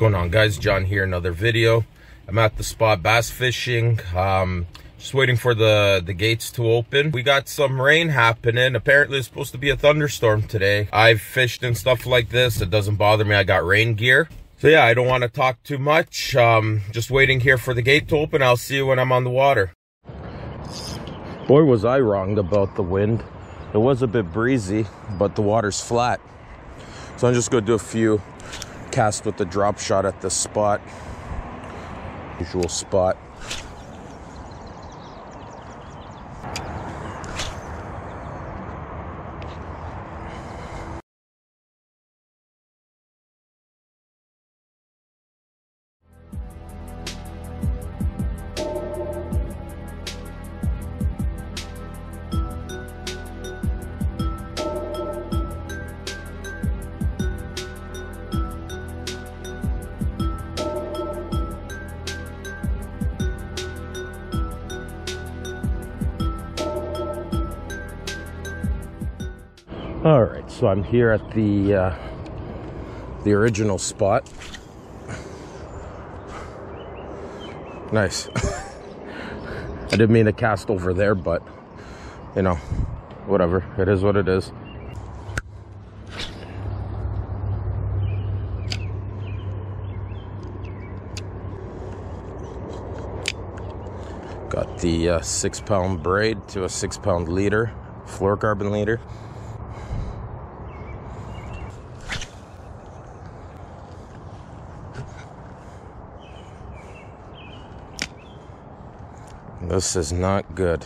going on guys? John here another video. I'm at the spot bass fishing. Um just waiting for the the gates to open. We got some rain happening. Apparently it's supposed to be a thunderstorm today. I've fished and stuff like this. It doesn't bother me. I got rain gear. So yeah i don't want to talk too much. Um just waiting here for the gate to open. I'll see you when i'm on the water. Boy was i wrong about the wind. It was a bit breezy but the water's flat. So i'm just gonna do a few cast with the drop shot at the spot. Usual spot All right, so I'm here at the uh, the original spot. Nice. I didn't mean to cast over there, but you know, whatever. It is what it is. Got the uh, six pound braid to a six pound leader, fluorocarbon leader. This is not good.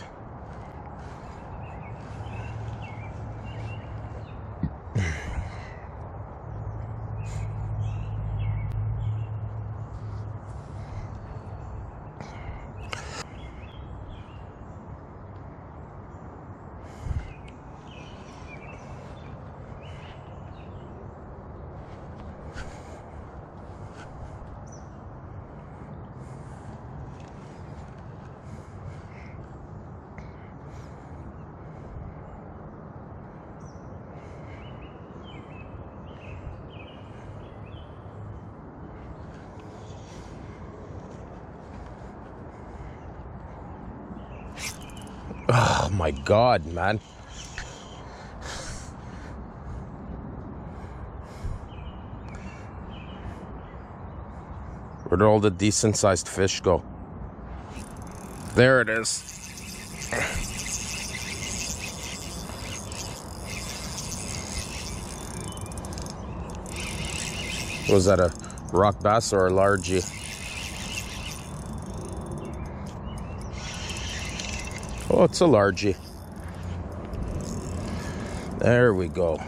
Oh my god, man. Where did all the decent sized fish go? There it is. Was that a rock bass or a largie? Oh, it's a largie. There we go.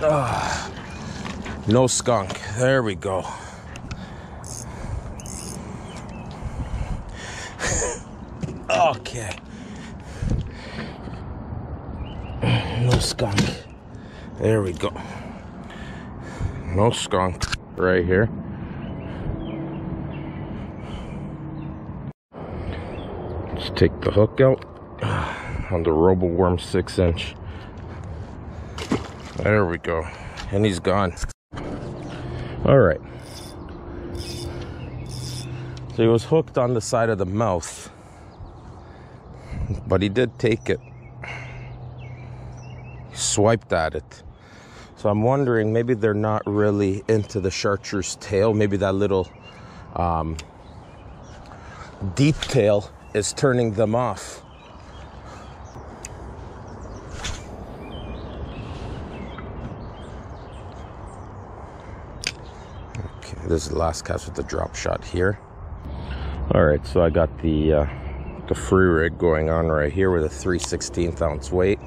Ah, no skunk. There we go. okay. No skunk. There we go. No skunk right here. Take the hook out on the RoboWorm 6 inch. There we go. And he's gone. All right. So he was hooked on the side of the mouth, but he did take it. He swiped at it. So I'm wondering maybe they're not really into the chartreuse tail. Maybe that little um, deep tail is turning them off. Okay, this is the last cast with the drop shot here. All right, so I got the uh, the free rig going on right here with a 3 16th ounce weight.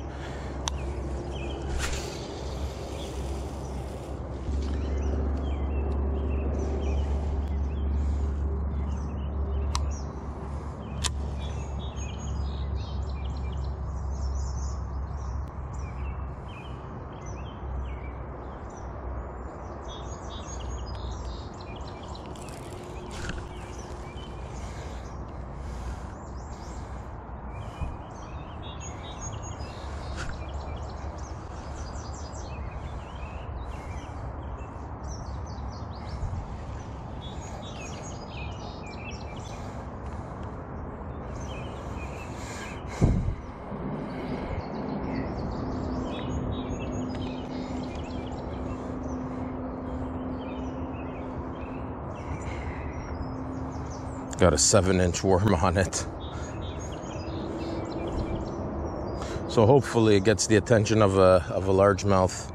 Got a seven inch worm on it. So hopefully it gets the attention of a, of a largemouth.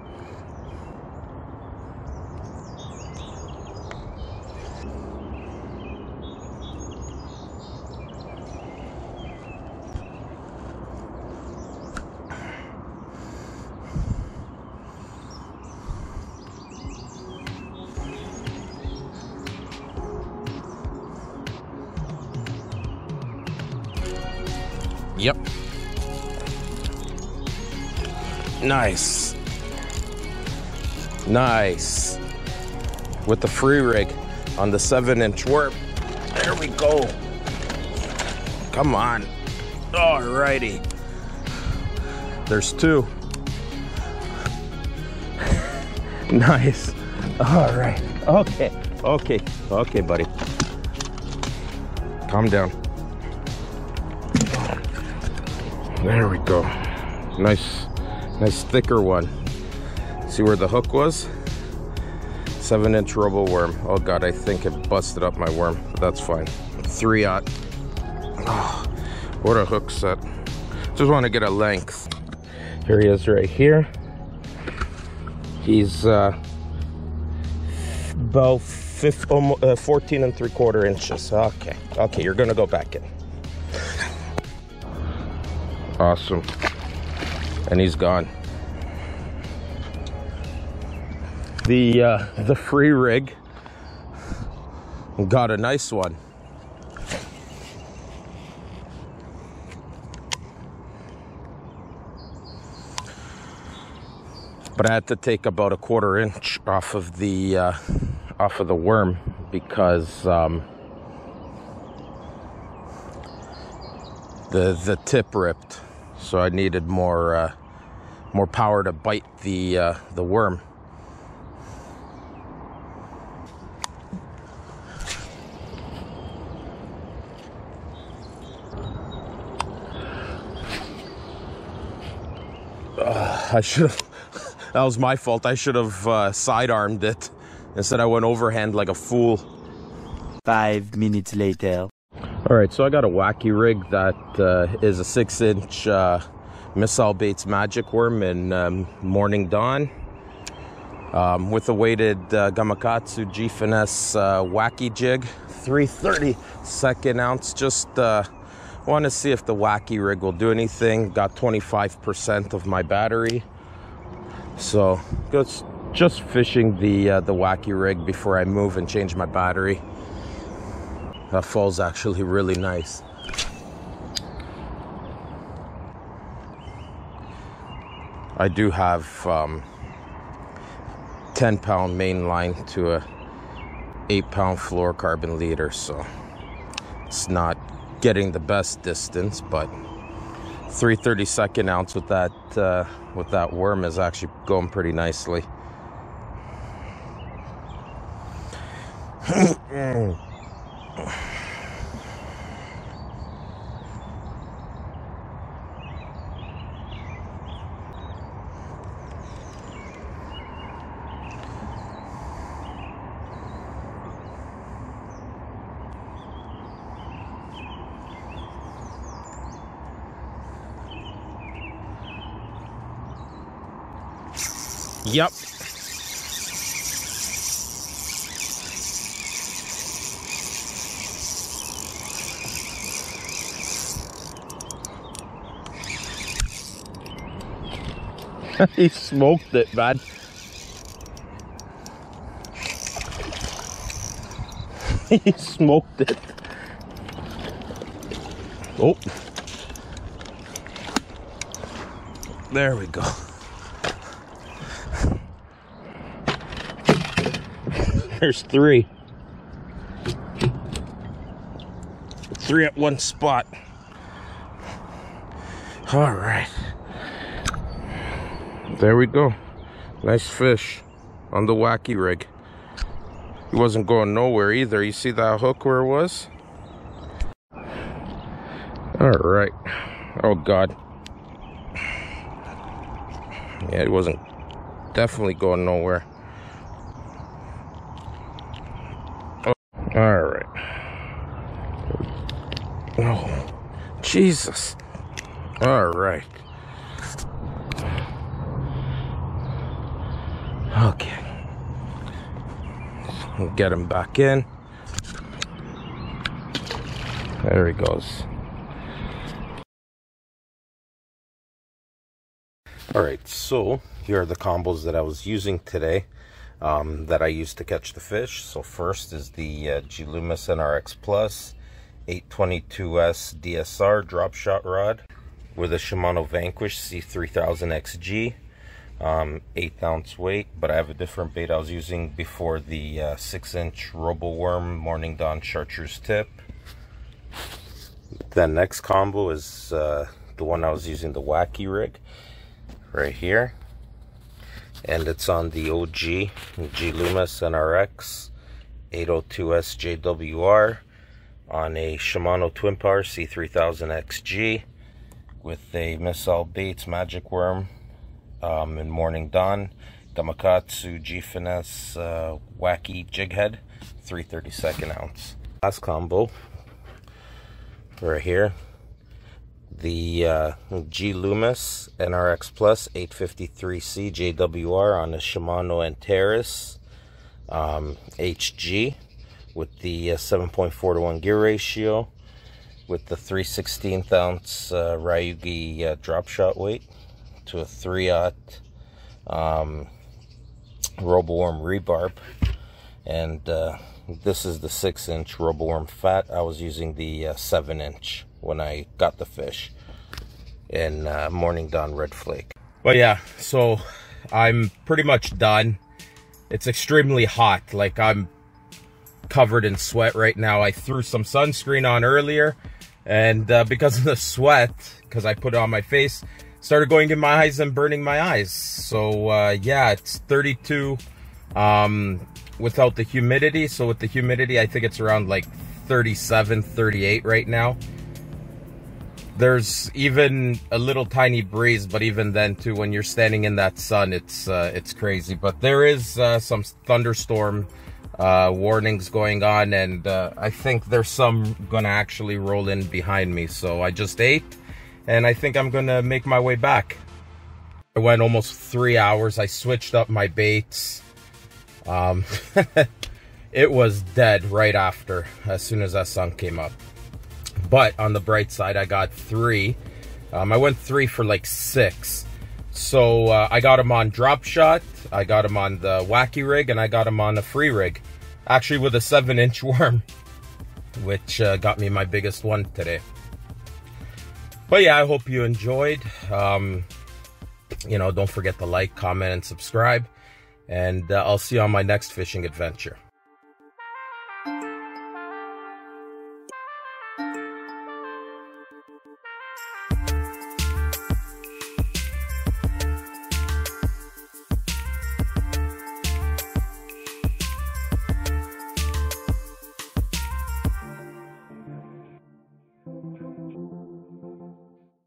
Nice. Nice. With the free rig on the seven inch warp. There we go. Come on. Alrighty. There's two. nice. All right. Okay. Okay. Okay, buddy. Calm down. There we go. Nice, nice thicker one. See where the hook was? Seven inch robo worm. Oh God, I think it busted up my worm, but that's fine. Three aught. Oh, what a hook set. Just want to get a length. Here he is right here. He's uh, about 15, uh, 14 and three quarter inches. Okay, okay, you're gonna go back in. Awesome. And he's gone. The uh, the free rig got a nice one. But I had to take about a quarter inch off of the uh, off of the worm because um, the the tip ripped so I needed more uh, more power to bite the uh, the worm. Uh, I should have. That was my fault. I should have uh, sidearmed it. Instead, I went overhand like a fool. Five minutes later. All right, so I got a wacky rig that uh, is a six inch uh, missile baits magic worm in um, morning dawn um, with a weighted uh, Gamakatsu G Finesse uh, wacky jig, 330 second ounce. Just uh, want to see if the wacky rig will do anything. Got 25% of my battery, so just just fishing the uh, the wacky rig before I move and change my battery. That fall's actually really nice. I do have um, 10 pound main line to a 8 pound fluorocarbon leader, so it's not getting the best distance, but 330 second ounce with that uh, with that worm is actually going pretty nicely. Yep. he smoked it, man. he smoked it. Oh. There we go. There's three. Three at one spot. All right. There we go. Nice fish on the wacky rig. He wasn't going nowhere either. You see that hook where it was? All right. Oh, God. Yeah, it wasn't definitely going nowhere. All right. Jesus. All right. Okay. We'll get him back in. There he goes. All right, so here are the combos that I was using today um, that I used to catch the fish. So first is the uh, G Loomis NRX Plus 822S DSR drop shot rod with a Shimano Vanquish C3000XG, um, 8 ounce weight, but I have a different bait I was using before the uh, 6 inch Roboworm Morning Dawn Chartreuse tip. The next combo is uh, the one I was using, the Wacky rig, right here. And it's on the OG G Loomis NRX 802S JWR on a Shimano Twin Power C3000XG with a Missile Baits Magic Worm um, in Morning Dawn. Gamakatsu G Finesse uh, Wacky Jig Head 332nd ounce. Last combo. Right here. The uh, G Loomis NRX Plus 853C JWR on the Shimano Antares um, HG with the uh, 7.4 to 1 gear ratio with the 3 16th ounce uh, Ryugi uh, drop shot weight to a 3 aught um, Roboworm rebarb. And uh, this is the 6 inch Roboworm fat. I was using the uh, 7 inch when I got the fish in uh, Morning Dawn Red Flake. But yeah so I'm pretty much done. It's extremely hot. Like I'm covered in sweat right now. I threw some sunscreen on earlier, and uh, because of the sweat, because I put it on my face, started going in my eyes and burning my eyes. So uh, yeah, it's 32 um, without the humidity. So with the humidity, I think it's around like 37, 38 right now. There's even a little tiny breeze, but even then too, when you're standing in that sun, it's uh, it's crazy. But there is uh, some thunderstorm uh, warnings going on and uh, I think there's some gonna actually roll in behind me. So I just ate and I think I'm gonna make my way back. I went almost three hours. I switched up my baits. Um, it was dead right after, as soon as that sun came up. But on the bright side, I got three. Um, I went three for like six. So uh, I got him on drop shot, I got him on the wacky rig, and I got him on the free rig. Actually with a 7 inch worm, which uh, got me my biggest one today. But yeah, I hope you enjoyed. Um, you know, don't forget to like, comment, and subscribe. And uh, I'll see you on my next fishing adventure.